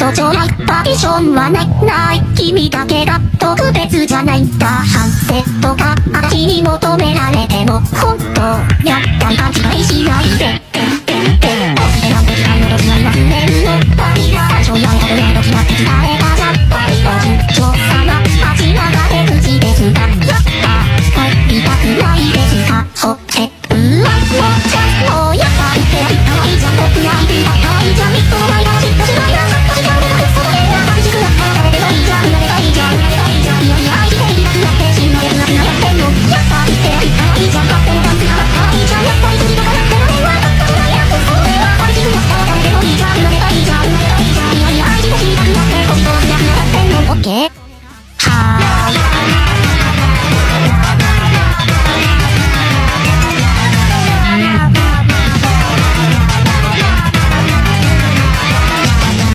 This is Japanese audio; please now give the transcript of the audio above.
とちょうだいパティションはないない君だけが特別じゃないんだ反省とか私に求められても本当やっぱり勘違いしないでてんてんてんおひでなんて時間の時に忘れるのパリが最初やれた上の決まったじゃんパリの順調さな街中で口ですがやっぱ帰りたくないでけ